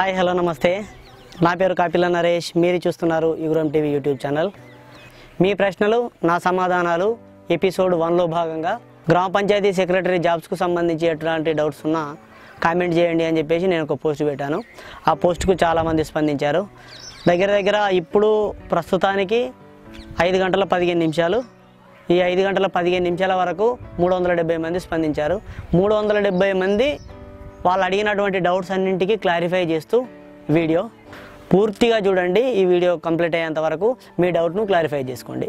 Hi hello నమస్తే. నా పేరు కాపిల్ల నరేష్. మీరు చూస్తున్నారు యుగురం టీవీ యూట్యూబ్ ఛానల్. మీ ప్రశ్నలు నా సమాధానాలు ఎపిసోడ్ వన్లో భాగంగా గ్రామ పంచాయతీ సెక్రటరీ జాబ్స్కు సంబంధించి ఎట్లాంటి డౌట్స్ ఉన్నా కామెంట్ చేయండి అని చెప్పేసి నేను ఒక పోస్ట్ పెట్టాను. ఆ పోస్ట్కు చాలామంది స్పందించారు. దగ్గర దగ్గర ఇప్పుడు ప్రస్తుతానికి ఐదు గంటల పదిహేను నిమిషాలు. ఈ ఐదు గంటల పదిహేను నిమిషాల వరకు మూడు వందల డెబ్బై మంది స్పందించారు. మూడు వందల డెబ్బై మంది వాళ్ళు అడిగినటువంటి డౌట్స్ అన్నింటికి క్లారిఫై చేస్తూ వీడియో పూర్తిగా చూడండి. ఈ వీడియో కంప్లీట్ అయ్యేంత వరకు మీ డౌట్ను క్లారిఫై చేసుకోండి.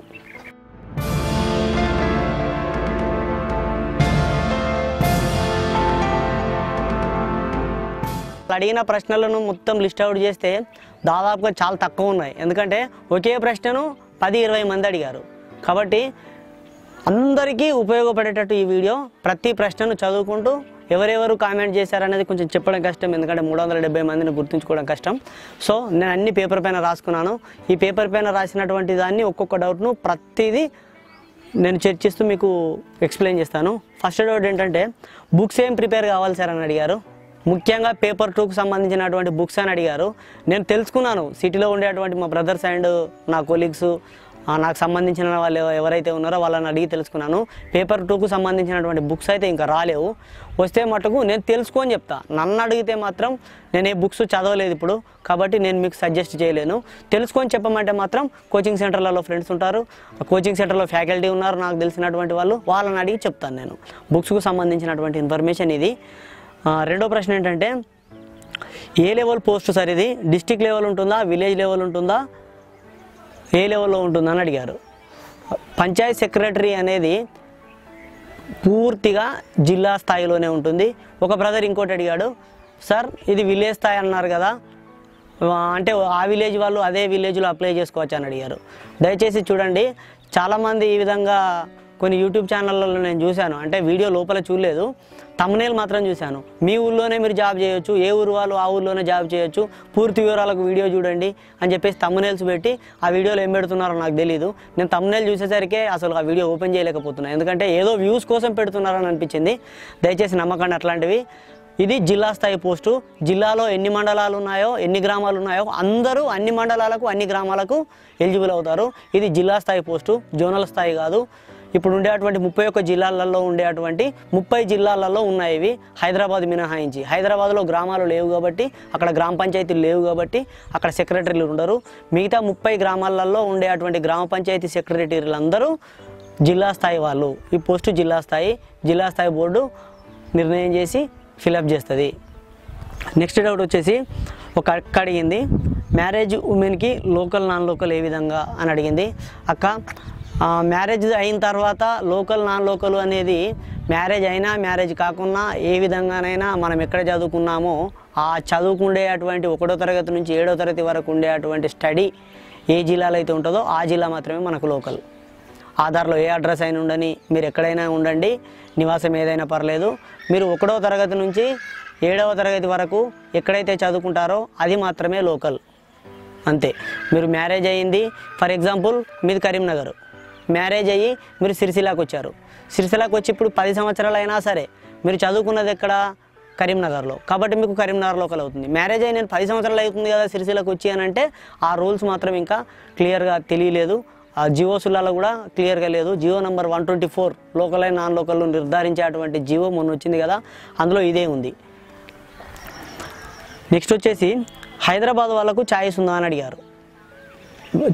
వాళ్ళు అడిగిన ప్రశ్నలను మొత్తం లిస్ట్ అవుట్ చేస్తే దాదాపుగా చాలా తక్కువ ఉన్నాయి. ఎందుకంటే ఒకే ప్రశ్నను పది ఇరవై మంది అడిగారు. కాబట్టి అందరికీ ఉపయోగపడేటట్టు ఈ వీడియో ప్రతి ప్రశ్నను చదువుకుంటూ ఎవరెవరు కామెంట్ చేశారనేది కొంచెం చెప్పడం కష్టం. ఎందుకంటే మూడు వందల డెబ్బై మందిని గుర్తుంచుకోవడం కష్టం. సో నేను అన్ని పేపర్ పైన రాసుకున్నాను. ఈ పేపర్ పైన రాసినటువంటి దాన్ని ఒక్కొక్క డౌట్ను ప్రతిదీ నేను చర్చిస్తూ మీకు ఎక్స్ప్లెయిన్ చేస్తాను. ఫస్ట్ డౌట్ ఏంటంటే బుక్స్ ఏం ప్రిపేర్ కావాలి సార్ అని అడిగారు. ముఖ్యంగా పేపర్ టూకు సంబంధించినటువంటి బుక్స్ అని అడిగారు. నేను తెలుసుకున్నాను. సిటీలో ఉండేటువంటి మా బ్రదర్స్ అండ్ నా కొలీగ్స్ నాకు సంబంధించిన వాళ్ళు ఎవరైతే ఉన్నారో వాళ్ళని అడిగి తెలుసుకున్నాను. పేపర్ టూకు సంబంధించినటువంటి బుక్స్ అయితే ఇంకా రాలేవు. వస్తే మటుకు నేను తెలుసుకొని చెప్తా. నన్ను అడిగితే మాత్రం నేను ఏ బుక్స్ చదవలేదు ఇప్పుడు కాబట్టి నేను మీకు సజెస్ట్ చేయలేను. తెలుసుకొని చెప్పమంటే మాత్రం కోచింగ్ సెంటర్లలో ఫ్రెండ్స్ ఉంటారు. కోచింగ్ సెంటర్లో ఫ్యాకల్టీ ఉన్నారు నాకు తెలిసినటువంటి వాళ్ళు. వాళ్ళని అడిగి చెప్తాను నేను. బుక్స్కు సంబంధించినటువంటి ఇన్ఫర్మేషన్ ఇది. రెండో ప్రశ్న ఏంటంటే ఏ లెవెల్ పోస్ట్ సార్ ఇది? డిస్టిక్ లెవెల్ ఉంటుందా? విలేజ్ లెవెల్ ఉంటుందా? ఏ లెవెల్లో ఉంటుందని అడిగారు. పంచాయత్ సెక్రటరీ అనేది పూర్తిగా జిల్లా స్థాయిలోనే ఉంటుంది. ఒక బ్రదర్ ఇంకోటి అడిగాడు సార్ ఇది విలేజ్ స్థాయి అన్నారు కదా అంటే ఆ విలేజ్ వాళ్ళు అదే విలేజ్లో అప్లై చేసుకోవచ్చు అని అడిగారు. దయచేసి చూడండి చాలామంది ఈ విధంగా కొన్ని యూట్యూబ్ ఛానళ్ళలో నేను చూశాను. అంటే వీడియో లోపల చూడలేదు. తమ్నేల్ మాత్రం చూశాను. మీ ఊళ్ళోనే మీరు జాబ్ చేయొచ్చు ఏ ఊరు వాళ్ళు ఆ ఊళ్ళోనే జాబ్ చేయొచ్చు పూర్తి వివరాలకు వీడియో చూడండి అని చెప్పేసి తమ్నేల్స్ పెట్టి ఆ వీడియోలో ఏం పెడుతున్నారో నాకు తెలియదు నేను తమ్నేల్ చూసేసరికి అసలు ఆ వీడియో ఓపెన్ చేయలేకపోతున్నాను ఎందుకంటే ఏదో వ్యూస్ కోసం పెడుతున్నారని అనిపించింది. దయచేసి నమ్మకండి అట్లాంటివి. ఇది జిల్లా స్థాయి పోస్టు. జిల్లాలో ఎన్ని మండలాలు ఉన్నాయో ఎన్ని గ్రామాలు ఉన్నాయో అందరూ అన్ని మండలాలకు అన్ని గ్రామాలకు ఎలిజిబుల్ అవుతారు. ఇది జిల్లా స్థాయి పోస్టు. జోనల్ స్థాయి కాదు. ఇప్పుడు ఉండేటువంటి ముప్పై ఒక్క జిల్లాలలో ఉండేటువంటి ముప్పై జిల్లాలలో ఉన్నాయి ఇవి. హైదరాబాద్ మినహాయించి. హైదరాబాద్లో గ్రామాలు లేవు కాబట్టి అక్కడ గ్రామ పంచాయతీలు లేవు కాబట్టి అక్కడ సెక్రటరీలు ఉండరు. మిగతా ముప్పై గ్రామాలలో ఉండేటువంటి గ్రామ పంచాయతీ సెక్రటరీలు అందరూ జిల్లా స్థాయి వాళ్ళు. ఈ పోస్టు జిల్లా స్థాయి జిల్లా స్థాయి బోర్డు నిర్ణయం చేసి ఫిలప్ చేస్తుంది. నెక్స్ట్ డౌట్ వచ్చేసి ఒక అక్క అడిగింది మ్యారేజ్ ఉమెన్కి లోకల్ నాన్ లోకల్ ఏ విధంగా? అని అడిగింది. అక్క మ్యారేజ్ అయిన తర్వాత లోకల్ నాన్ లోకల్ అనేది మ్యారేజ్ అయినా మ్యారేజ్ కాకున్నా ఏ విధంగానైనా మనం ఎక్కడ చదువుకున్నామో ఆ చదువుకుండే అటువంటి ఒకటో తరగతి నుంచి ఏడో తరగతి వరకు ఉండే అటువంటి స్టడీ ఏ జిల్లాలో అయితే ఉంటుందో ఆ జిల్లా మాత్రమే మనకు లోకల్. ఆధార్లో ఏ అడ్రస్ అయినా ఉండని మీరు ఎక్కడైనా ఉండండి నివాసం ఏదైనా పర్లేదు. మీరు ఒకటవ తరగతి నుంచి ఏడవ తరగతి వరకు ఎక్కడైతే చదువుకుంటారో అది మాత్రమే లోకల్. అంతే. మీరు మ్యారేజ్ అయ్యింది ఫర్ ఎగ్జాంపుల్ మీది కరీంనగర్. మ్యారేజ్ అయ్యి మీరు సిరిసిల్లాకు వచ్చారు. సిరిసిల్లాకు వచ్చి ఇప్పుడు పది సంవత్సరాలు అయినా సరే మీరు చదువుకున్నది ఎక్కడ? కరీంనగర్లో. కాబట్టి మీకు కరీంనగర్లో లోకల్ అవుతుంది మ్యారేజ్ అయ్యి నేను పది సంవత్సరాలు అవుతుంది కదా సిరిసిల్లకు వచ్చి అని అంటే ఆ రూల్స్ మాత్రం ఇంకా క్లియర్గా తెలియలేదు. ఆ జియో సుల్లాలో కూడా క్లియర్గా లేదు. GO number one twenty four local and non local నిర్ధారించేటువంటి GO మొన్న వచ్చింది కదా అందులో ఇదే ఉంది. నెక్స్ట్ వచ్చేసి హైదరాబాద్ వాళ్ళకు ఛాయిస్ ఉందా అని అడిగారు.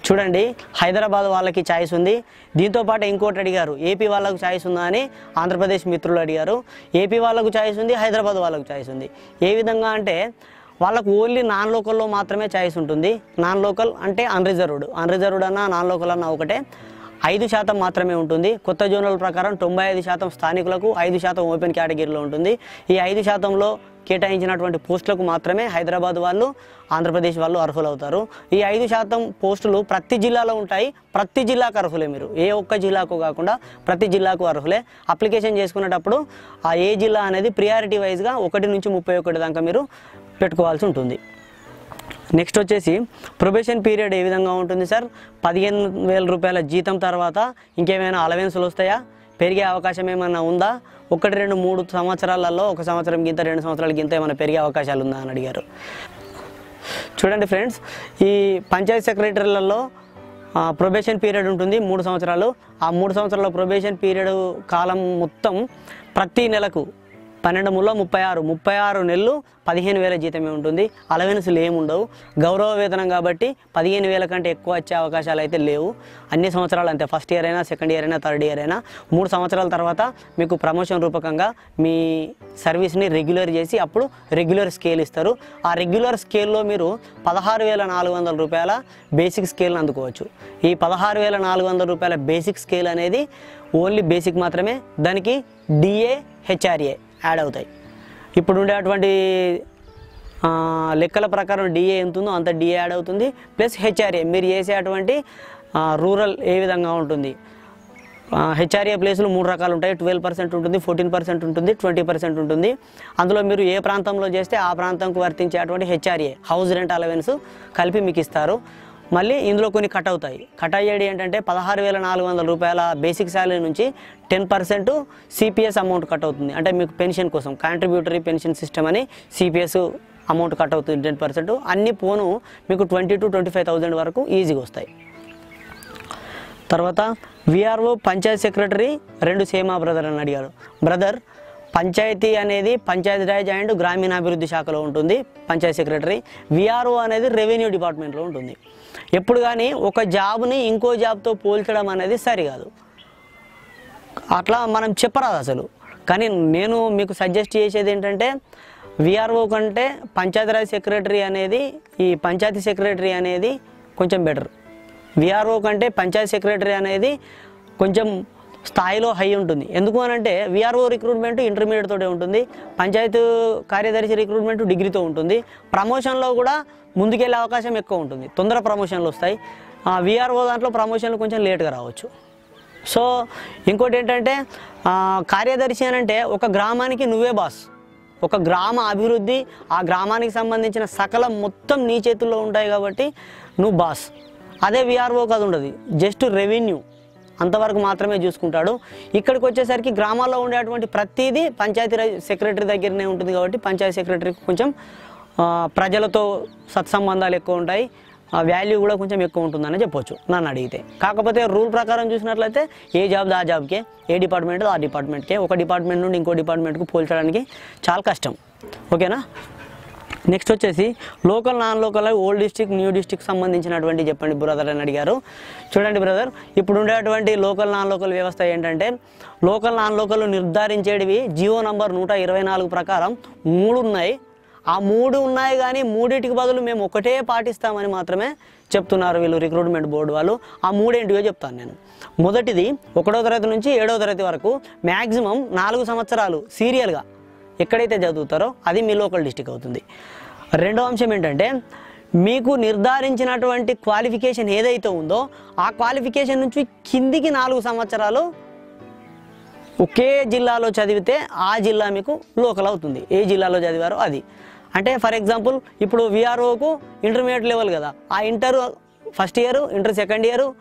చూడండి హైదరాబాద్ వాళ్ళకి ఛాయిస్ ఉంది. దీంతో పాటు ఇంకోటి అడిగారు ఏపీ వాళ్ళకు ఛాయిస్ ఉందా అని ఆంధ్రప్రదేశ్ మిత్రులు అడిగారు. ఏపీ వాళ్ళకు ఛాయిస్ ఉంది హైదరాబాద్ వాళ్ళకు ఛాయిస్ ఉంది. ఏ విధంగా అంటే వాళ్ళకు ఓన్లీ నాన్ లోకల్లో మాత్రమే ఛాయిస్ ఉంటుంది. నాన్ లోకల్ అంటే అన్రిజర్వ్డ్ అన్రిజర్వ్డ్ అన్న నాన్ లోకల్ అన్న ఒకటే. ఐదు శాతం మాత్రమే ఉంటుంది. కొత్త జోనల్ ప్రకారం తొంభై ఐదు శాతం స్థానికులకు ఐదు శాతం ఓపెన్ కేటగిరీలో ఉంటుంది. ఈ ఐదు శాతంలో కేటాయించినటువంటి పోస్టులకు మాత్రమే హైదరాబాద్ వాళ్ళు ఆంధ్రప్రదేశ్ వాళ్ళు అర్హులవుతారు. ఈ ఐదు శాతం పోస్టులు ప్రతి జిల్లాలో ఉంటాయి. ప్రతి జిల్లాకు అర్హులే మీరు. ఏ ఒక్క జిల్లాకు కాకుండా ప్రతి జిల్లాకు అర్హులే. అప్లికేషన్ చేసుకునేటప్పుడు ఆ ఏ జిల్లా అనేది ప్రియారిటీ వైజ్గా ఒకటి నుంచి ముప్పై ఒకటి దాకా మీరు పెట్టుకోవాల్సి ఉంటుంది. నెక్స్ట్ వచ్చేసి ప్రొబేషన్ పీరియడ్ ఏ విధంగా ఉంటుంది సార్? పదిహేను వేల రూపాయల జీతం తర్వాత ఇంకేమైనా అలవెన్సులు వస్తాయా? పెరిగే అవకాశం ఏమైనా ఉందా? ఒకటి రెండు మూడు సంవత్సరాలలో ఒక సంవత్సరం గింత రెండు సంవత్సరాల గింత ఏమైనా పెరిగే అవకాశాలు ఉందా అని అడిగారు. చూడండి ఫ్రెండ్స్ ఈ పంచాయత్ సెక్రటరీలలో ప్రొబేషన్ పీరియడ్ ఉంటుంది మూడు సంవత్సరాలు. ఆ మూడు సంవత్సరాల ప్రొబేషన్ పీరియడ్ కాలం మొత్తం ప్రతి నెలకు పన్నెండు ముళ్ళ ముప్పై ఆరు. ముప్పై ఆరు నెలలు పదిహేను వేల జీతమే ఉంటుంది. అలవెన్సులు ఏముండవు గౌరవ వేతనం కాబట్టి పదిహేను వేల కంటే ఎక్కువ వచ్చే అవకాశాలు అయితే లేవు. అన్ని సంవత్సరాలు అంతే. ఫస్ట్ ఇయర్ అయినా సెకండ్ ఇయర్ అయినా థర్డ్ ఇయర్ అయినా. మూడు సంవత్సరాల తర్వాత మీకు ప్రమోషన్ రూపకంగా మీ సర్వీస్ని రెగ్యులర్ చేసి అప్పుడు రెగ్యులర్ స్కేల్ ఇస్తారు. ఆ రెగ్యులర్ స్కేల్లో మీరు పదహారు వేల నాలుగు వందల రూపాయల బేసిక్ స్కేల్ని అందుకోవచ్చు. ఈ పదహారు వేల నాలుగు వందల రూపాయల బేసిక్ స్కేల్ అనేది ఓన్లీ బేసిక్ మాత్రమే. దానికి డిఏ హెచ్ఆర్ఏ యాడ్ అవుతాయి. ఇప్పుడు ఉండేటువంటి లెక్కల ప్రకారం డిఏ ఎంత ఉందో అంత డిఏ యాడ్ అవుతుంది. ప్లస్ హెచ్ఆర్ఏ మీరు చేసేటువంటి రూరల్ ఏ విధంగా ఉంటుంది? హెచ్ఆర్ఏ ప్లేస్లు మూడు రకాలు ఉంటాయి. ట్వెల్వ్ పర్సెంట్ ఉంటుంది ఫోర్టీన్ పర్సెంట్ ఉంటుంది ట్వంటీ పర్సెంట్ ఉంటుంది. అందులో మీరు ఏ ప్రాంతంలో చేస్తే ఆ ప్రాంతంకు వర్తించేటువంటి హెచ్ఆర్ఏ హౌస్ రెంట్ అలవెన్స్ కలిపి మీకు ఇస్తారు. మళ్ళీ ఇందులో కొన్ని కట్ అవుతాయి. కట్ అయ్యేది ఏంటంటే పదహారు వేల నాలుగు వందల రూపాయల బేసిక్ శాలరీ నుంచి ten percent CPS amount cut అవుతుంది. అంటే మీకు పెన్షన్ కోసం కాంట్రిబ్యూటరీ పెన్షన్ సిస్టమ్ అని సిపిఎస్ అమౌంట్ కట్ అవుతుంది టెన్ పర్సెంట్. అన్ని పోను మీకు twenty two twenty five thousand వరకు ఈజీగా వస్తాయి. తర్వాత విఆర్ఓ పంచాయత్ సెక్రటరీ రెండు సేమా బ్రదర్ అని అడిగారు. బ్రదర్ పంచాయతీ అనేది పంచాయతీరాజ్ అండ్ గ్రామీణాభివృద్ధి శాఖలో ఉంటుంది. పంచాయత్ సెక్రటరీ విఆర్ఓ అనేది రెవెన్యూ డిపార్ట్మెంట్లో ఉంటుంది. ఎప్పుడు కానీ ఒక జాబ్ని ఇంకో జాబ్తో పోల్చడం అనేది సరికాదు. అట్లా మనం చెప్పరాదు అసలు. కానీ నేను మీకు సజెస్ట్ చేసేది ఏంటంటే విఆర్ఓ కంటే పంచాయతీరాజ్ సెక్రటరీ అనేది ఈ పంచాయతీ సెక్రటరీ అనేది కొంచెం బెటర్ విఆర్ఓ కంటే పంచాయతీ సెక్రటరీ అనేది కొంచెం స్థాయిలో హై ఉంటుంది. ఎందుకు అని అంటే విఆర్ఓ రిక్రూట్మెంట్ ఇంటర్మీడియట్ తోటే ఉంటుంది. పంచాయతీ కార్యదర్శి రిక్రూట్మెంట్ డిగ్రీతో ఉంటుంది. ప్రమోషన్లో కూడా ముందుకెళ్ళే అవకాశం ఎక్కువ ఉంటుంది. తొందర ప్రమోషన్లు వస్తాయి. విఆర్ఓ దాంట్లో ప్రమోషన్లు కొంచెం లేట్గా రావచ్చు. సో ఇంకోటి ఏంటంటే కార్యదర్శి అని అంటే ఒక గ్రామానికి నువ్వే బాస్. ఒక గ్రామ అభివృద్ధి ఆ గ్రామానికి సంబంధించిన సకలం మొత్తం నీ చేతుల్లో ఉంటాయి కాబట్టి నువ్వు బాస్. అదే విఆర్ఓ కాదు ఉండదు. Just revenue. అంతవరకు మాత్రమే చూసుకుంటాడు. ఇక్కడికి వచ్చేసరికి గ్రామాల్లో ఉండేటువంటి ప్రతిదీ పంచాయతీ సెక్రటరీ దగ్గరనే ఉంటుంది కాబట్టి పంచాయతీ సెక్రటరీకి కొంచెం ప్రజలతో సత్సంబంధాలు ఎక్కువ ఉంటాయి. ఆ వాల్యూ కూడా కొంచెం ఎక్కువ ఉంటుందని చెప్పొచ్చు నన్ను అడిగితే. కాకపోతే రూల్ ప్రకారం చూసినట్లయితే ఏ జాబ్ ఆ జాబ్కే ఏ డిపార్ట్మెంట్ ఆ డిపార్ట్మెంట్కే ఒక డిపార్ట్మెంట్ నుండి ఇంకో డిపార్ట్మెంట్కు పోల్చడానికి చాలా కష్టం. ఓకేనా? నెక్స్ట్ వచ్చేసి local non local old district new district సంబంధించినటువంటి చెప్పండి బ్రదర్ అని అడిగారు. చూడండి బ్రదర్ ఇప్పుడు ఉండేటువంటి లోకల్ నాన్ లోకల్ వ్యవస్థ ఏంటంటే లోకల్ నాన్ లోకల్ నిర్ధారించేటివి జియో నంబర్ నూట ఇరవై నాలుగు ప్రకారం మూడు ఉన్నాయి. ఆ మూడు ఉన్నాయి కానీ మూడింటికి బదులు మేము ఒకటే పాటిస్తామని మాత్రమే చెప్తున్నారు వీళ్ళు రిక్రూట్మెంట్ బోర్డు వాళ్ళు. ఆ మూడేంటివో చెప్తాను నేను. మొదటిది ఒకటో తరగతి నుంచి ఏడో తరగతి వరకు మ్యాక్సిమం నాలుగు సంవత్సరాలు సీరియల్గా ఎక్కడైతే చదువుతారో అది మీ లోకల్ డిస్టిక్ అవుతుంది. రెండో అంశం ఏంటంటే మీకు నిర్ధారించినటువంటి క్వాలిఫికేషన్ ఏదైతే ఉందో ఆ క్వాలిఫికేషన్ నుంచి కిందికి నాలుగు సంవత్సరాలు ఒకే జిల్లాలో చదివితే ఆ జిల్లా మీకు లోకల్ అవుతుంది. ఏ జిల్లాలో చదివారో అది. అంటే ఫర్ ఎగ్జాంపుల్ ఇప్పుడు విఆర్ఓకు ఇంటర్మీడియట్ లెవెల్ కదా. ఆ inter first year inter second year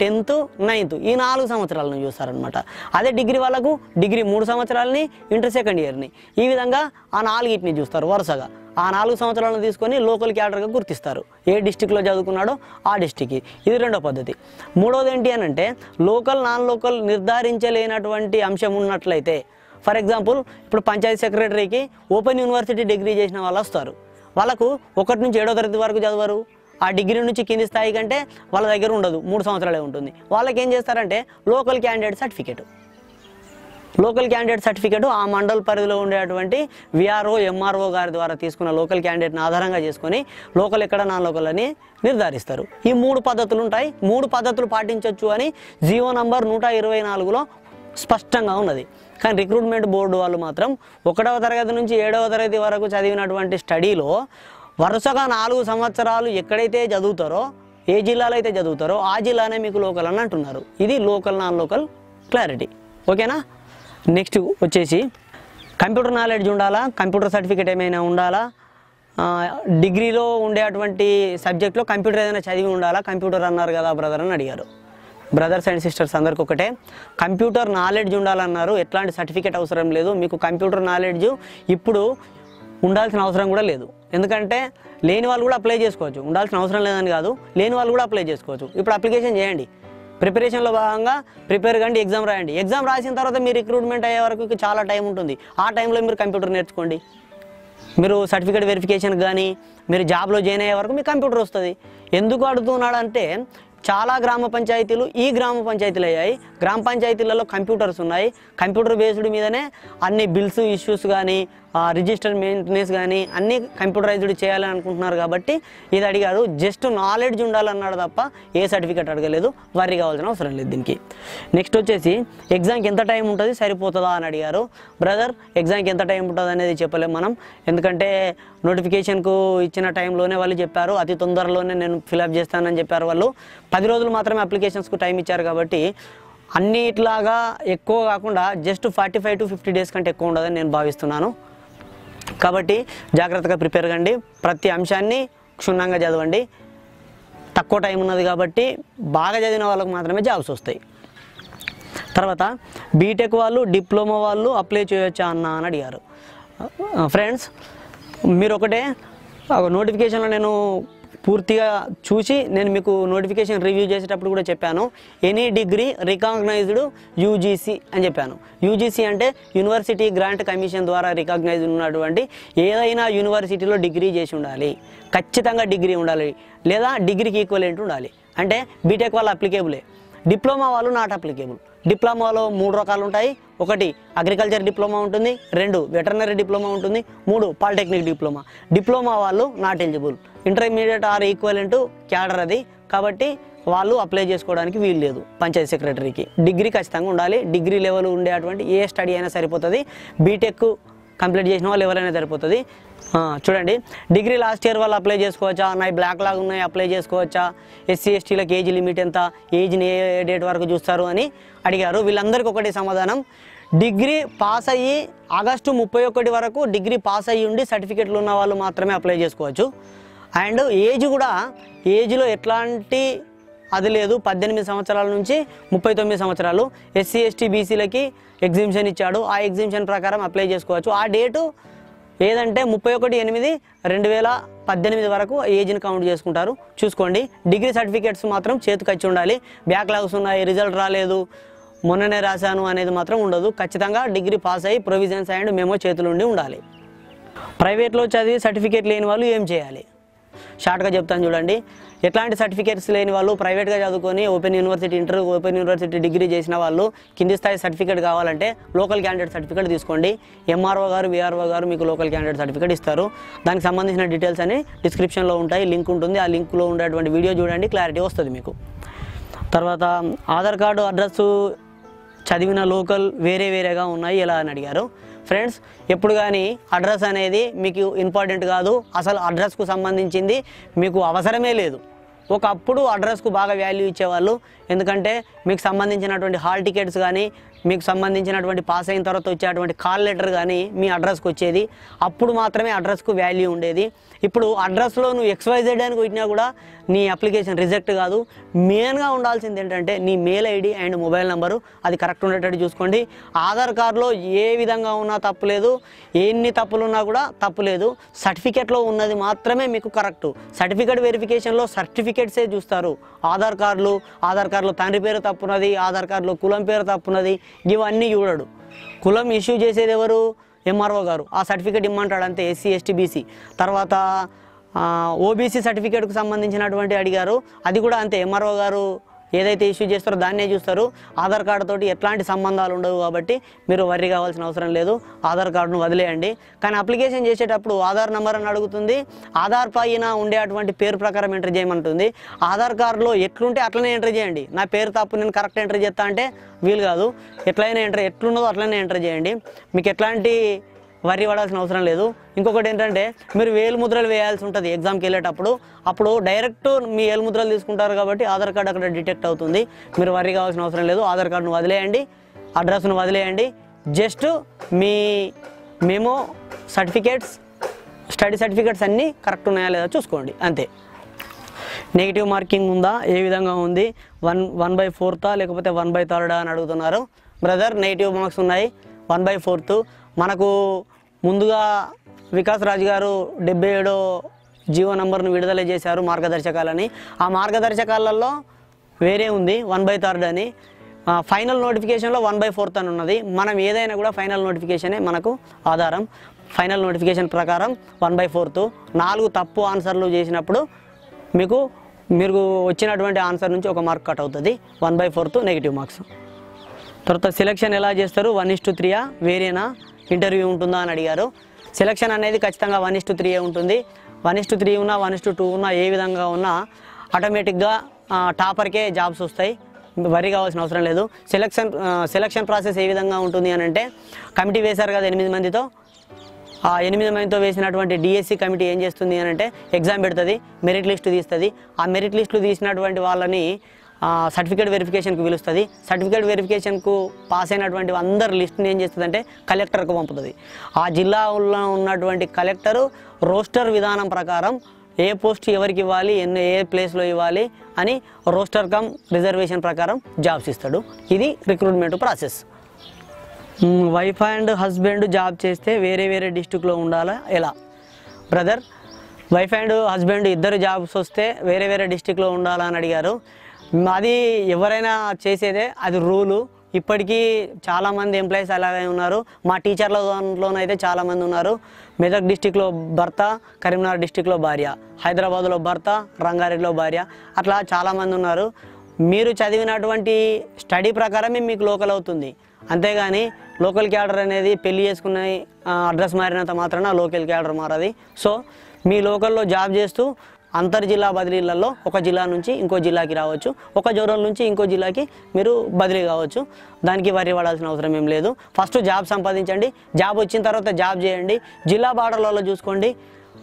tenth ninth ఈ నాలుగు సంవత్సరాలను చూస్తారనమాట అదే డిగ్రీ వాళ్ళకు డిగ్రీ మూడు సంవత్సరాలని ఇంటర్ సెకండ్ ఇయర్ని. ఈ విధంగా ఆ నాలుగిటిని చూస్తారు వరుసగా. ఆ నాలుగు సంవత్సరాలను తీసుకొని లోకల్ క్యాడర్గా గుర్తిస్తారు. ఏ డిస్టిక్లో చదువుకున్నాడో ఆ డిస్టిక్కి. ఇది రెండో పద్ధతి. మూడోది ఏంటి అని అంటే లోకల్ నాన్ లోకల్ నిర్ధారించలేనటువంటి అంశం ఉన్నట్లయితే ఫర్ ఎగ్జాంపుల్ ఇప్పుడు పంచాయతీ సెక్రటరీకి ఓపెన్ యూనివర్సిటీ డిగ్రీ చేసిన వాళ్ళు వస్తారు. వాళ్ళకు ఒకటి నుంచి ఏడో తరగతి వరకు చదవరు. ఆ డిగ్రీ నుంచి కింది స్థాయి కంటే వాళ్ళ దగ్గర ఉండదు. మూడు సంవత్సరాలే ఉంటుంది. వాళ్ళకి ఏం చేస్తారంటే local candidate certificate. Local candidate certificate ఆ మండల పరిధిలో ఉండేటువంటి విఆర్ఓ ఎంఆర్ఓ గారి ద్వారా తీసుకున్న లోకల్ క్యాండిడేట్ని ఆధారంగా చేసుకొని లోకల్ ఎక్కడ నాన్ లోకల్ అని నిర్ధారిస్తారు. ఈ మూడు పద్ధతులు ఉంటాయి. మూడు పద్ధతులు పాటించవచ్చు అని జియో నంబర్ నూట ఇరవై నాలుగులో స్పష్టంగా ఉన్నది. కానీ రిక్రూట్మెంట్ బోర్డు వాళ్ళు మాత్రం ఒకటవ తరగతి నుంచి ఏడవ తరగతి వరకు చదివినటువంటి స్టడీలో వరుసగా నాలుగు సంవత్సరాలు ఎక్కడైతే చదువుతారో ఏ జిల్లాలో అయితే చదువుతారో ఆ జిల్లానే మీకు లోకల్ అని అంటున్నారు. ఇది లోకల్ నాన్ లోకల్ క్లారిటీ. ఓకేనా? నెక్స్ట్ వచ్చేసి కంప్యూటర్ నాలెడ్జ్ ఉండాలా? కంప్యూటర్ సర్టిఫికేట్ ఏమైనా ఉండాలా? డిగ్రీలో డిగ్రీలో ఉండేటువంటి సబ్జెక్ట్లో కంప్యూటర్ ఏదైనా చదివి ఉండాలా? కంప్యూటర్ అన్నారు కదా బ్రదర్ అని అడిగారు. బ్రదర్స్ అండ్ సిస్టర్స్ అందరికి ఒకటే. కంప్యూటర్ నాలెడ్జ్ ఉండాలన్నారు. ఎట్లాంటి సర్టిఫికేట్ అవసరం లేదు. మీకు కంప్యూటర్ నాలెడ్జ్ ఇప్పుడు ఉండాల్సిన అవసరం కూడా లేదు. ఎందుకంటే లేని వాళ్ళు కూడా అప్లై చేసుకోవచ్చు. ఉండాల్సిన అవసరం లేదని కాదు లేని వాళ్ళు కూడా అప్లై చేసుకోవచ్చు. ఇప్పుడు అప్లికేషన్ చేయండి. ప్రిపరేషన్లో భాగంగా ప్రిపేర్ కండి ఎగ్జామ్ రాయండి. ఎగ్జామ్ రాసిన తర్వాత మీరు రిక్రూట్మెంట్ అయ్యే వరకు చాలా టైం ఉంటుంది. ఆ టైంలో మీరు కంప్యూటర్ నేర్చుకోండి. మీరు సర్టిఫికేట్ వెరిఫికేషన్ కానీ మీరు జాబ్లో జాయిన్ అయ్యే వరకు మీకు కంప్యూటర్ వస్తుంది. ఎందుకు అడుగుతున్నాడు అంటే చాలా గ్రామ పంచాయతీలు ఈ గ్రామ పంచాయతీలు అయ్యాయి. గ్రామ పంచాయతీలలో కంప్యూటర్స్ ఉన్నాయి. కంప్యూటర్ బేస్డ్ మీదనే అన్ని బిల్స్ ఇష్యూస్ కానీ రిజిస్టర్ మెయింటెనెన్స్ కానీ అన్ని కంప్యూటరైజ్డ్ చేయాలని అనుకుంటున్నారు కాబట్టి ఇది అడిగారు. జస్ట్ నాలెడ్జ్ ఉండాలన్నాడు తప్ప ఏ సర్టిఫికేట్ అడగలేదు. వరి కావాల్సిన అవసరం లేదు దీనికి. నెక్స్ట్ వచ్చేసి ఎగ్జామ్కి ఎంత టైం ఉంటుంది? సరిపోతుందా అని అడిగారు. బ్రదర్ ఎగ్జామ్కి ఎంత టైం ఉంటుంది అనేది చెప్పలేము మనం. ఎందుకంటే నోటిఫికేషన్కు ఇచ్చిన టైంలోనే వాళ్ళు చెప్పారు. అతి తొందరలోనే నేను ఫిలప్ చేస్తానని చెప్పారు వాళ్ళు. పది రోజులు మాత్రమే అప్లికేషన్స్కు టైం ఇచ్చారు కాబట్టి అన్నిట్లాగా ఎక్కువ కాకుండా just forty five to fifty days కంటే ఎక్కువ ఉండదని నేను భావిస్తున్నాను. కాబట్టి జాగ్రత్తగా ప్రిపేర్ కండి. ప్రతి అంశాన్ని క్షుణ్ణంగా చదవండి. తక్కువ టైం ఉన్నది కాబట్టి బాగా చదివిన వాళ్ళకు మాత్రమే జాబ్స్ వస్తాయి. తర్వాత బీటెక్ వాళ్ళు డిప్లొమా వాళ్ళు అప్లై చేయొచ్చా అన్న అని అడిగారు. ఫ్రెండ్స్ మీరు ఒకటే నోటిఫికేషన్లో నేను పూర్తిగా చూసి నేను మీకు నోటిఫికేషన్ రివ్యూ చేసేటప్పుడు కూడా చెప్పాను. ఎనీ డిగ్రీ రికాగ్నైజ్డ్ యూజీసీ అని చెప్పాను. యూజీసీ అంటే యూనివర్సిటీ గ్రాంట్ కమిషన్ ద్వారా రికాగ్నైజ్ ఉన్నటువంటి ఏదైనా యూనివర్సిటీలో డిగ్రీ చేసి ఉండాలి. ఖచ్చితంగా డిగ్రీ ఉండాలి. లేదా డిగ్రీకి ఈక్వలెంట్ ఉండాలి. అంటే బీటెక్ వాళ్ళు అప్లికేబులే డిప్లొమా వాళ్ళు నాట్ అప్లికేబుల్ డిప్లొమాలో మూడు రకాలు ఉంటాయి. ఒకటి అగ్రికల్చర్ డిప్లొమా ఉంటుంది రెండు వెటర్నరీ డిప్లొమా ఉంటుంది మూడు పాలిటెక్నిక్ డిప్లొమా. డిప్లొమా వాళ్ళు not eligible intermediate or equivalent cadre అది. కాబట్టి వాళ్ళు అప్లై చేసుకోవడానికి వీలు లేదు పంచాయతీ సెక్రటరీకి. డిగ్రీ ఖచ్చితంగా ఉండాలి. డిగ్రీ లెవెల్ ఉండేటువంటి ఏ స్టడీ అయినా సరిపోతుంది. బీటెక్ కంప్లీట్ చేసిన వాళ్ళు ఎవరైనా సరిపోతుంది. చూడండి. డిగ్రీ లాస్ట్ ఇయర్ వాళ్ళు అప్లై చేసుకోవచ్చా? ఉన్నాయి బ్లాక్ లాగా ఉన్నాయి అప్లై చేసుకోవచ్చా? ఎస్సీ ఎస్టీలకు ఏజ్ లిమిట్ ఎంత? ఏజ్ని ఏ డేట్ వరకు చూస్తారు అని అడిగారు. వీళ్ళందరికీ ఒకటి సమాధానం. డిగ్రీ పాస్ అయ్యి ఆగస్టు ముప్పై ఒకటి వరకు డిగ్రీ పాస్ అయ్యి ఉండి సర్టిఫికెట్లు ఉన్న వాళ్ళు మాత్రమే అప్లై చేసుకోవచ్చు. అండ్ ఏజ్ కూడా ఏజ్లో ఎట్లాంటి అది లేదు. పద్దెనిమిది సంవత్సరాల నుంచి ముప్పై తొమ్మిది సంవత్సరాలు. ఎస్సీ ఎస్టీ బీసీలకి ఎగ్జిబిషన్ ఇచ్చాడు. ఆ ఎగ్జిబిషన్ ప్రకారం అప్లై చేసుకోవచ్చు. ఆ డేటు ఏదంటే ముప్పై ఒకటి ఎనిమిది రెండు వేల పద్దెనిమిది వరకు ఏజ్ని కౌంట్ చేసుకుంటారు. చూసుకోండి. డిగ్రీ సర్టిఫికేట్స్ మాత్రం చేతికి వచ్చి ఉండాలి. బ్యాక్లాగ్స్ ఉన్నాయి రిజల్ట్ రాలేదు. మొన్ననే రాశాను అనేది మాత్రం ఉండదు. ఖచ్చితంగా డిగ్రీ పాస్ అయ్యి ప్రొవిజన్స్ అండ్ మేమో చేతులుండి ఉండాలి. ప్రైవేట్లో చదివి సర్టిఫికేట్ లేని వాళ్ళు ఏం చేయాలి? షార్ట్గా చెప్తాను చూడండి. ఎట్లాంటి సర్టిఫికేట్స్ లేని వాళ్ళు ప్రైవేట్గా చదువుకొని open university inter open university degree చేసిన వాళ్ళు కింది స్థాయి సర్టిఫికేట్ కావాలంటే లోకల్ క్యాండిడేట్ సర్టిఫికేట్ తీసుకోండి. ఎంఆర్ఓ గారు విఆర్ఓ గారు మీకు లోకల్ క్యాండిడేట్ సర్టిఫికేట్ ఇస్తారు. దానికి సంబంధించిన డీటెయిల్స్ అని డిస్క్రిప్షన్లో ఉంటాయి లింక్ ఉంటుంది. ఆ లింక్లో ఉండేటువంటి వీడియో చూడండి క్లారిటీ వస్తుంది మీకు. తర్వాత ఆధార్ కార్డు అడ్రస్సు చదివిన లోకల్ వేరే వేరేగా ఉన్నాయి ఎలా అని అడిగారు. ఫ్రెండ్స్ ఎప్పుడు కానీ అడ్రస్ అనేది మీకు ఇంపార్టెంట్ కాదు. అసలు అడ్రస్కు సంబంధించింది మీకు అవసరమే లేదు. ఒకప్పుడు అడ్రస్కు బాగా వాల్యూ ఇచ్చేవాళ్ళు. ఎందుకంటే మీకు సంబంధించినటువంటి హాల్ టికెట్స్ కానీ మీకు సంబంధించినటువంటి పాస్ అయిన తర్వాత వచ్చేటువంటి కాల్ లెటర్ కానీ మీ అడ్రస్కి వచ్చేది. అప్పుడు మాత్రమే అడ్రస్కు వాల్యూ ఉండేది. ఇప్పుడు అడ్రస్లో నువ్వు ఎక్స్వైజెడ్ అని కొట్టినా కూడా నీ అప్లికేషన్ రిజెక్ట్ కాదు. మెయిన్గా ఉండాల్సింది ఏంటంటే నీ mail ID and mobile number. అది కరెక్ట్ ఉండేటట్టు చూసుకోండి. ఆధార్ కార్డులో ఏ విధంగా ఉన్నా తప్పు లేదు. ఎన్ని తప్పులు ఉన్నా కూడా తప్పులేదు సర్టిఫికేట్లో ఉన్నది మాత్రమే మీకు కరెక్ట్. సర్టిఫికేట్ వెరిఫికేషన్లో సర్టిఫికేట్సే చూస్తారు. ఆధార్ కార్డులు ఆధార్ కార్డులో తండ్రి పేరు తప్పున్నది ఆధార్ కార్డులో కులం పేరు తప్పున్నది ఇవన్నీ చూడడు. కులం ఇష్యూ చేసేది ఎవరు? ఎంఆర్ఓ గారు. ఆ సర్టిఫికేట్ ఇమ్మంటాడు అంతే ఎస్సీ ఎస్టీ బీసీ. తర్వాత ఓబీసీ సర్టిఫికేట్కు సంబంధించినటువంటి అడిగారు. అది కూడా అంతే ఎంఆర్ఓ గారు ఏదైతే ఇష్యూ చేస్తారో దాన్నే చూస్తారు. ఆధార్ కార్డు తోటి ఎట్లాంటి సంబంధాలు ఉండవు కాబట్టి మీరు వర్రీ కావాల్సిన అవసరం లేదు. ఆధార్ కార్డును వదిలేయండి. కానీ అప్లికేషన్ చేసేటప్పుడు ఆధార్ నెంబర్ అని అడుగుతుంది. ఆధార్ పైన ఉండేటువంటి పేరు ప్రకారం ఎంటర్ చేయమంటుంది. ఆధార్ కార్డులో ఎట్లుంటే అట్లనే ఎంటర్ చేయండి. నా పేరు తప్పు నేను కరెక్ట్ ఎంటర్ చేస్తా అంటే వీలు కాదు. ఎట్లయినా ఎంటర్ ఎట్లున్నదో అట్లనే ఎంటర్ చేయండి. మీకు ఎట్లాంటి వరి పడాల్సిన అవసరం లేదు. ఇంకొకటి ఏంటంటే మీరు వేలు ముద్రలు వేయాల్సి ఉంటుంది ఎగ్జామ్కి వెళ్ళేటప్పుడు. అప్పుడు డైరెక్ట్ మీ ఏలు ముద్రలు తీసుకుంటారు కాబట్టి ఆధార్ కార్డు అక్కడ డిటెక్ట్ అవుతుంది. మీరు వరి కావాల్సిన అవసరం లేదు ఆధార్ కార్డును వదిలేయండి అడ్రస్ను వదిలేయండి. జస్ట్ మీ మెమో సర్టిఫికేట్స్ స్టడీ సర్టిఫికేట్స్ అన్నీ కరెక్ట్ ఉన్నాయా లేదా చూసుకోండి అంతే. నెగిటివ్ మార్కింగ్ ఉందా? ఏ విధంగా ఉంది? వన్ వన్ బై ఫోర్తా లేకపోతే వన్ బై థర్డా అని అడుగుతున్నారు. బ్రదర్ నెగిటివ్ మార్క్స్ ఉన్నాయి. వన్ బై ఫోర్త్ మనకు ముందుగా వికాస్ రాజ్ గారు డెబ్బై ఏడో జీవో నంబర్ను విడుదల చేశారు మార్గదర్శకాలని. ఆ మార్గదర్శకాలలో వేరే ఉంది వన్ బై థర్డ్ అని. ఆ, ఫైనల్ నోటిఫికేషన్లో వన్ బై ఫోర్త్ అని ఉన్నది. మనం ఏదైనా కూడా ఫైనల్ నోటిఫికేషనే మనకు ఆధారం. ఫైనల్ నోటిఫికేషన్ ప్రకారం వన్ బై ఫోర్త్. నాలుగు తప్పు ఆన్సర్లు చేసినప్పుడు మీకు మీరు వచ్చినటువంటి ఆన్సర్ నుంచి ఒక మార్క్ కట్ అవుతుంది. One by fourth negative marks. తర్వాత సెలక్షన్ ఎలా చేస్తారు? వన్ ఇస్ టు త్రీయా వేరేనా? ఇంటర్వ్యూ ఉంటుందా అని అడిగారు. సెలక్షన్ అనేది ఖచ్చితంగా వన్ ఇస్ టు త్రీ ఉంటుంది. వన్ ఇస్ టు త్రీ ఉన్నా వన్ ఇస్ టు టూ ఉన్నా ఏ విధంగా ఉన్నా ఆటోమేటిక్గా టాపర్కే జాబ్స్ వస్తాయి. వరి కావాల్సిన అవసరం లేదు. సెలక్షన్ సెలక్షన్ ప్రాసెస్ ఏ విధంగా ఉంటుంది అని అంటే కమిటీ వేశారు కదా ఎనిమిది మందితో. ఆ ఎనిమిది మందితో వేసినటువంటి డిఎస్సి కమిటీ ఏం చేస్తుంది అని అంటే ఎగ్జామ్ పెడుతుంది మెరిట్ లిస్ట్ తీస్తుంది. ఆ మెరిట్ లిస్టులు తీసినటువంటి వాళ్ళని సర్టిఫికేట్ వెరిఫికేషన్కి పిలుస్తుంది. సర్టిఫికేట్ వెరిఫికేషన్కు పాస్ అయినటువంటి అందరి లిస్ట్ని ఏం చేస్తుందంటే కలెక్టర్కు పంపుతుంది. ఆ జిల్లాలో ఉన్నటువంటి కలెక్టరు రోస్టర్ విధానం ప్రకారం ఏ పోస్ట్ ఎవరికి ఇవ్వాలి ఎన్ని ఏ ప్లేస్లో ఇవ్వాలి అని రోస్టర్ కమ్ రిజర్వేషన్ ప్రకారం జాబ్స్ ఇస్తాడు. ఇది recruitment process wife and husband job చేస్తే వేరే వేరే డిస్టిక్లో ఉండాలా? ఎలా? బ్రదర్ వైఫ్ అండ్ హస్బెండ్ ఇద్దరు జాబ్స్ వస్తే వేరే వేరే డిస్టిక్లో ఉండాలా అని అడిగారు. అది ఎవరైనా చేసేదే అది రూలు. ఇప్పటికీ చాలామంది ఎంప్లాయీస్ అలాగే ఉన్నారు. మా టీచర్ల దాంట్లోనైతే చాలామంది ఉన్నారు. మెదక్ డిస్టిక్లో భర్త కరీంనగర్ డిస్టిక్లో భార్య. హైదరాబాద్లో భర్త రంగారెడ్డిలో భార్య. అట్లా చాలామంది ఉన్నారు. మీరు చదివినటువంటి స్టడీ ప్రకారమే మీకు లోకల్ అవుతుంది. అంతేగాని లోకల్ క్యాడర్ అనేది పెళ్ళి చేసుకున్న అడ్రస్ మారినంత మాత్రాన లోకల్ క్యాడర్ మారది. సో మీ లోకల్లో జాబ్ చేస్తూ అంతర్ జిల్లా బదిలీలలో ఒక జిల్లా నుంచి ఇంకో జిల్లాకి రావచ్చు. ఒక జోరం నుంచి ఇంకో జిల్లాకి మీరు బదిలీ కావచ్చు. దానికి వరి పడాల్సిన అవసరం ఏం లేదు. First job సంపాదించండి. జాబ్ వచ్చిన తర్వాత జాబ్ చేయండి. జిల్లా బార్డర్లలో చూసుకోండి.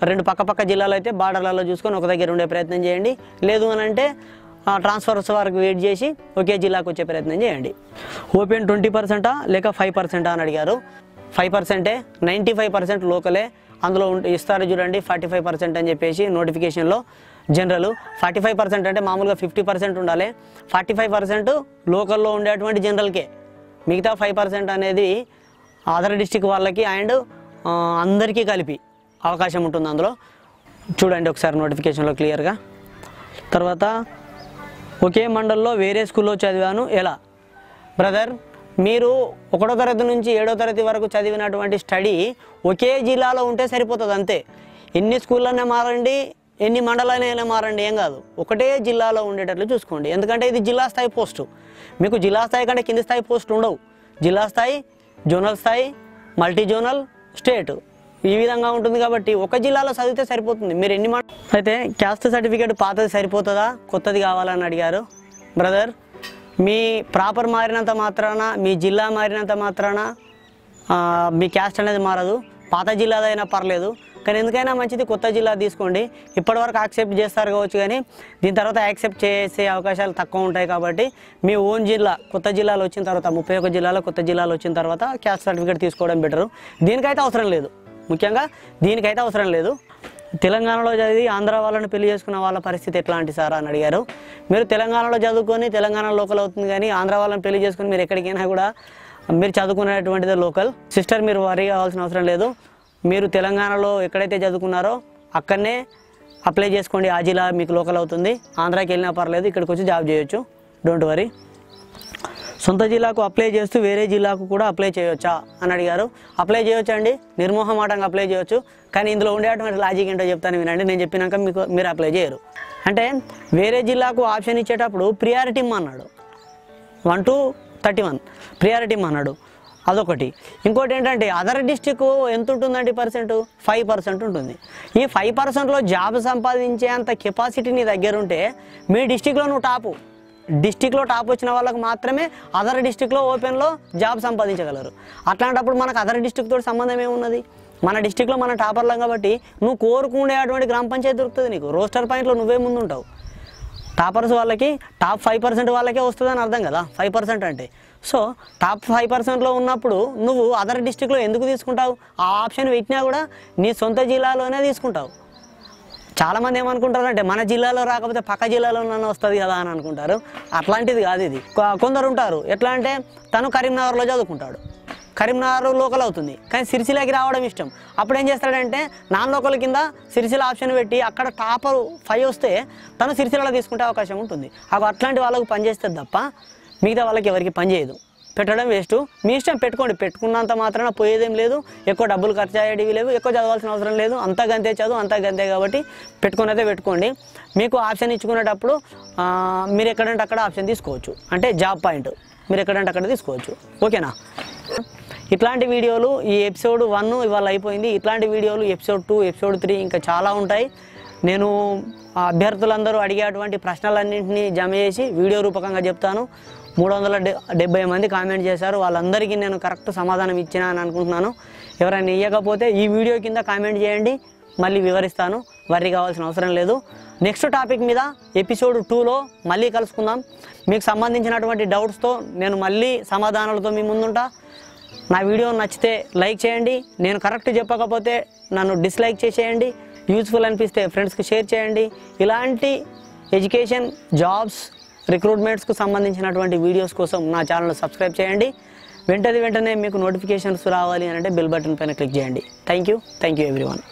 రెండు పక్క పక్క జిల్లాలో అయితే బార్డర్లలో చూసుకొని ఒక దగ్గర ఉండే ప్రయత్నం చేయండి. లేదు అని అంటే ట్రాన్స్ఫర్స్ వరకు వెయిట్ చేసి ఒకే జిల్లాకు వచ్చే ప్రయత్నం చేయండి. ఓపెన్ ట్వంటీ పర్సెంటా లేక ఫైవ్ పర్సెంటా అని అడిగారు. ఫైవ్ పర్సెంటే నైంటీ ఫైవ్ పర్సెంట్ లోకలే. అందులో ఇస్తారు చూడండి ఫార్టీ ఫైవ్ పర్సెంట్ అని చెప్పేసి నోటిఫికేషన్లో జనరల్ ఫార్టీ ఫైవ్ పర్సెంట్ అంటే మామూలుగా ఫిఫ్టీ పర్సెంట్ ఉండాలి. ఫార్టీ ఫైవ్ పర్సెంట్ లోకల్లో ఉండేటువంటి జనరల్కే మిగతా ఫైవ్ పర్సెంట్ అనేది అదర్ డిస్టిక్ వాళ్ళకి అండ్ అందరికీ కలిపి అవకాశం ఉంటుంది అందులో. చూడండి ఒకసారి నోటిఫికేషన్లో క్లియర్గా తర్వాత ఒకే మండల్లో వేరే స్కూల్లో చదివాను. ఎలా? బ్రదర్ మీరు ఒకటో తరగతి నుంచి ఏడో తరగతి వరకు చదివినటువంటి స్టడీ ఒకే జిల్లాలో ఉంటే సరిపోతుంది అంతే. ఎన్ని స్కూళ్ళనే మారండి ఎన్ని మండలాలైనా మారండి ఏం కాదు. ఒకటే జిల్లాలో ఉండేటట్లు చూసుకోండి. ఎందుకంటే ఇది జిల్లా స్థాయి పోస్టు. మీకు జిల్లా స్థాయి కంటే కింది స్థాయి పోస్ట్ ఉండవు. జిల్లా స్థాయి జోనల్ స్థాయి మల్టీ జోనల్ స్టేట్. ఈ విధంగా ఉంటుంది కాబట్టి ఒక జిల్లాలో చదివితే సరిపోతుంది. మీరు ఎన్ని మండ అయితే క్యాస్ట్ సర్టిఫికేట్ పాతది సరిపోతుందా? కొత్తది కావాలని అడిగారు. బ్రదర్ మీ ప్రాపర్ మారినంత మాత్రాన మీ జిల్లా మారినంత మాత్రాన మీ క్యాస్ట్ అనేది మారదు. పాత జిల్లాదైనా పర్లేదు. కానీ ఎందుకైనా మంచిది కొత్త జిల్లా తీసుకోండి. ఇప్పటివరకు యాక్సెప్ట్ చేస్తారు కావచ్చు కానీ దీని తర్వాత యాక్సెప్ట్ చేసే అవకాశాలు తక్కువ ఉంటాయి కాబట్టి మీ ఓన్ జిల్లా కొత్త జిల్లాలో వచ్చిన తర్వాత ముప్పై ఒక జిల్లాలో కొత్త జిల్లాలో వచ్చిన తర్వాత క్యాస్ట్ సర్టిఫికేట్ తీసుకోవడం బెటరు. దీనికైతే అవసరం లేదు. ముఖ్యంగా దీనికైతే అవసరం లేదు. తెలంగాణలో చదివి ఆంధ్ర వాళ్ళని పెళ్ళి చేసుకున్న వాళ్ళ పరిస్థితి ఎట్లాంటి సార్ అని అడిగారు. మీరు తెలంగాణలో చదువుకొని తెలంగాణ లోకల్ అవుతుంది కానీ ఆంధ్ర వాళ్ళని పెళ్ళి చేసుకుని మీరు ఎక్కడికైనా కూడా మీరు చదువుకునేటువంటిది లోకల్. సిస్టర్ మీరు వరీ కావాల్సిన అవసరం లేదు. మీరు తెలంగాణలో ఎక్కడైతే చదువుకున్నారో అక్కడనే అప్లై చేసుకోండి. ఆ జిల్లా మీకు లోకల్ అవుతుంది. ఆంధ్రాకి వెళ్ళినా పర్లేదు ఇక్కడికి వచ్చి జాబ్ చేయొచ్చు. డోంట్ వరీ సొంత జిల్లాకు అప్లై చేస్తూ వేరే జిల్లాకు కూడా అప్లై చేయొచ్చా అని అడిగారు. అప్లై చేయొచ్చు అండి? నిర్మోహమాటంగా అప్లై చేయొచ్చు. కానీ ఇందులో ఉండేటువంటి లాజిక్ ఏంటో చెప్తాను వినండి. నేను చెప్పినాక మీకు మీరు అప్లై చేయరు. అంటే వేరే జిల్లాకు ఆప్షన్ ఇచ్చేటప్పుడు ప్రియారిటీ అన్నాడు. One two thirty one priority అన్నాడు. అదొకటి. ఇంకోటి ఏంటంటే అదర్ డిస్టిక్ ఎంత ఉంటుందండి పర్సెంట్ ఫైవ్ పర్సెంట్ ఉంటుంది. ఈ ఫైవ్ పర్సెంట్లో జాబ్ సంపాదించే అంత కెపాసిటీ నీ దగ్గర ఉంటే మీ డిస్టిక్లో నువ్వు టాపు డిస్టిక్లో టాప్ వచ్చిన వాళ్ళకి మాత్రమే అదర్ డిస్టిక్లో ఓపెన్లో జాబ్ సంపాదించగలరు. అట్లాంటప్పుడు మనకు అదర్ డిస్టిక్తో సంబంధం ఏమున్నది? మన డిస్టిక్లో మన టాపర్లం కాబట్టి నువ్వు కోరుకునేటువంటి గ్రామ పంచాయతీ దొరుకుతుంది నీకు. రోస్టర్ పాయింట్లో నువ్వే ముందుంటావు. టాపర్స్ వాళ్ళకి టాప్ ఫైవ్ పర్సెంట్ వాళ్ళకే వస్తుందని అర్థం కదా? ఫైవ్ పర్సెంట్ అంటే. సో టాప్ ఫైవ్ పర్సెంట్లో ఉన్నప్పుడు నువ్వు అదర్ డిస్టిక్లో ఎందుకు తీసుకుంటావు? ఆ ఆప్షన్ పెట్టినా కూడా నీ సొంత జిల్లాలోనే తీసుకుంటావు. చాలామంది ఏమనుకుంటారంటే మన జిల్లాలో రాకపోతే పక్క జిల్లాలోనే వస్తుంది కదా అని అనుకుంటారు. అట్లాంటిది కాదు ఇది. కొ- కొందరు ఉంటారు. ఎట్లా అంటే తను కరీంనగర్లో చదువుకుంటాడు. కరీంనగర్ లోకల్ అవుతుంది. కానీ సిరిసిలకి రావడం ఇష్టం. అప్పుడు ఏం చేస్తాడంటే నాన్ లోకల్ కింద సిరిసిల ఆప్షన్ పెట్టి అక్కడ టాపర్ ఫైవ్ వస్తే తను సిరిసిలలో తీసుకుంటే అవకాశం ఉంటుంది. అవి అట్లాంటి వాళ్ళకు పనిచేస్తుంది తప్ప మిగతా వాళ్ళకి ఎవరికి పని చేయదు. పెట్టడం వేస్ట్ మీ ఇష్టం పెట్టుకోండి. పెట్టుకున్నంత మాత్రాన పోయేదేం లేదు. ఎక్కువ డబ్బులు ఖర్చు అయ్యేటివి లేవు. ఎక్కువ చదవాల్సిన అవసరం లేదు. అంతా గంతే చదువు అంతా గంతే కాబట్టి పెట్టుకుని అయితే పెట్టుకోండి. మీకు ఆప్షన్ ఇచ్చుకునేటప్పుడు మీరు ఎక్కడంటే అక్కడ ఆప్షన్ తీసుకోవచ్చు. అంటే జాబ్ పాయింట్. మీరు ఎక్కడంటే అక్కడ తీసుకోవచ్చు. ఓకేనా? ఇట్లాంటి వీడియోలు ఈ ఎపిసోడ్ వన్ ఇవాళ అయిపోయింది. ఇట్లాంటి వీడియోలు ఎపిసోడ్ టూ ఎపిసోడ్ త్రీ ఇంకా చాలా ఉంటాయి. నేను ఆ అభ్యర్థులందరూ అడిగేటువంటి ప్రశ్నలన్నింటినీ జమ చేసి వీడియో రూపకంగా చెప్తాను. మూడు వందల డెబ్బై మంది కామెంట్ చేశారు. వాళ్ళందరికీ నేను కరెక్ట్ సమాధానం ఇచ్చినా అని అనుకుంటున్నాను. ఎవరైనా ఇవ్వకపోతే ఈ వీడియో కింద కామెంట్ చేయండి. మళ్ళీ వివరిస్తాను. వర్రీ కావాల్సిన అవసరం లేదు. నెక్స్ట్ టాపిక్ మీద ఎపిసోడ్ టూలో మళ్ళీ కలుసుకుందాం. మీకు సంబంధించినటువంటి డౌట్స్తో నేను మళ్ళీ సమాధానాలతో మీ ముందుంటా. నా వీడియో నచ్చితే లైక్ చేయండి. నేను కరెక్ట్ చెప్పకపోతే నన్ను డిస్లైక్ చేసేయండి. యూజ్ఫుల్ అనిపిస్తే ఫ్రెండ్స్కి షేర్ చేయండి. ఇలాంటి ఎడ్యుకేషన్ జాబ్స్ రిక్రూట్మెంట్స్కు సంబంధించినటువంటి వీడియోస్ కోసం నా ఛానల్ సబ్స్క్రైబ్ చేయండి. వెంటనే వెంటనే మీకు నోటిఫికేషన్స్ రావాలి అంటే బెల్ బటన్ పైన క్లిక్ చేయండి. Thank you thank you everyone.